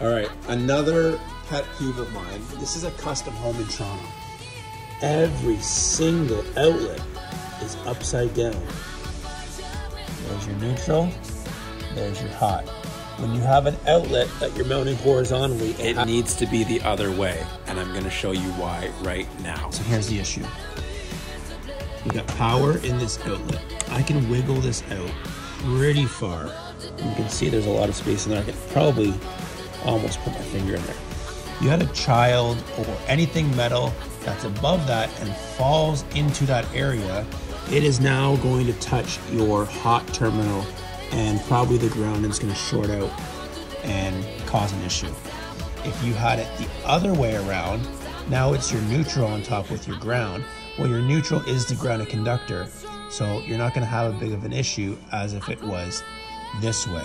All right, another pet peeve of mine. This is a custom home in Toronto. Every single outlet is upside down. There's your neutral, there's your hot. When you have an outlet that you're mounting horizontally, it, It needs to be the other way, and I'm going to show you why right now. So here's the issue. We got power in this outlet. I can wiggle this out pretty far. You can see there's a lot of space in there. I could probably almost put my finger in there. You had a child or anything metal that's above that and falls into that area, it is now going to touch your hot terminal and probably the ground and it's going to short out and cause an issue. If you had it the other way around, now it's your neutral on top with your ground. Well, your neutral is the grounded conductor, so you're not going to have a big of an issue as if it was this way.